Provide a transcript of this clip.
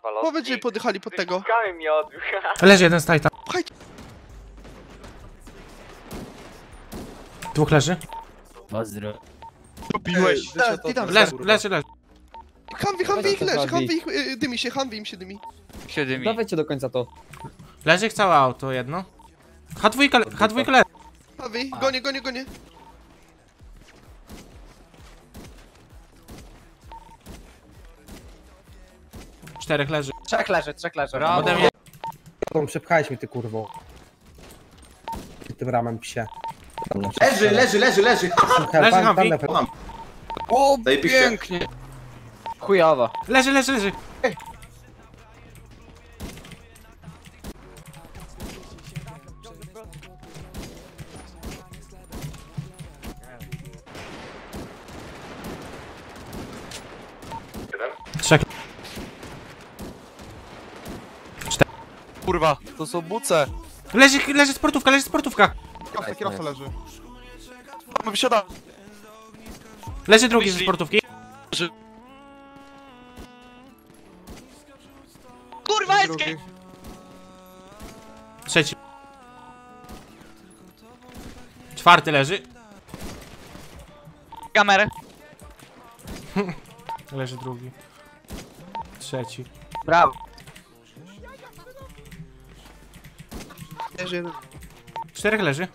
kurwa los. Powiedz, że podjechali pod tego. Leży jeden z Titan. Pchajcie. Dwóch leży. Pozdro. Robiłeś. Leży, leży, leży. Humvee, Humvee ich leży, Humvee ich, y, dymi się, Humvee im się dymi. Siedem Dawajcie do końca to. Leży ich całe auto jedno. H2, le- H2 leży. Humvee, gonię, gonię, gonię. Czterech leży. Trzech leży, trzech leży. Ode mnie. Tą przepchałeś mi ty kurwo. Ty Tym ramem psie. Leży, leży, leży, leży. Leży Humvee. O, Zajebiście. pięknie. Chujowo. Leży, leży, leży. Trzech. Kurwa, to są buce. Leży, leży sportówka, leży sportówka. Kierowca, kierowca leży. Mamy wysiada. Leży drugi ze sportówki. Kurwa, Drugi. Trzeci. Czwarty leży. Kamerę. Leży drugi. Trzeci. Brawo. Leży. Czterech leży.